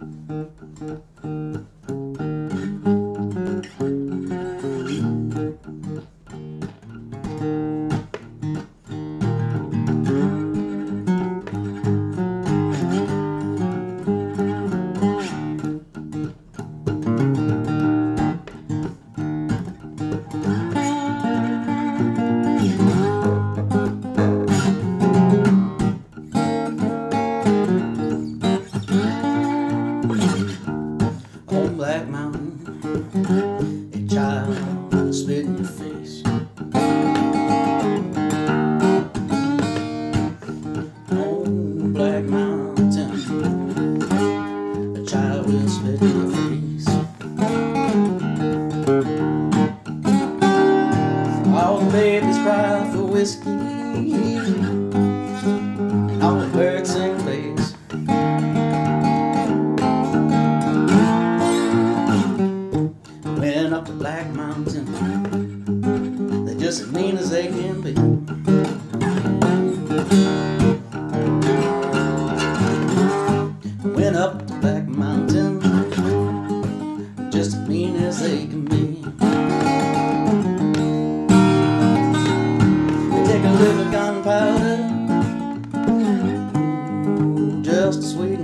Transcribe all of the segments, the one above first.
on Black Mountain, a child face. Black Mountain, a child will spit in your face. All babies cry for whiskey, they can be. Went up the Black Mountain. Just as mean as they can be. They take a little gunpowder. Just to sweeten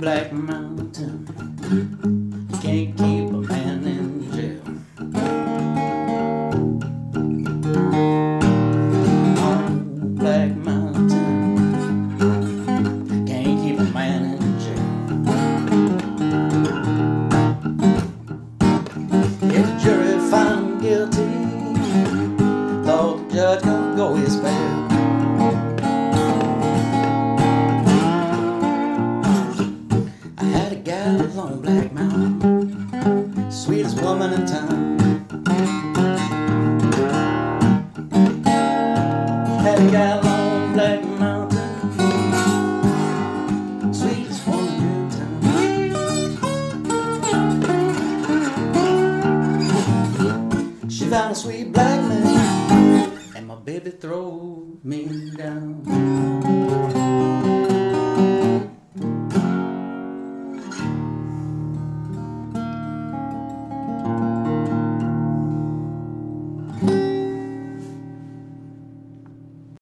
Black Mountain, can't keep woman in town. Had a gal on Black Mountain, sweetest woman in town. She found a sweet black man, and my baby threw me down.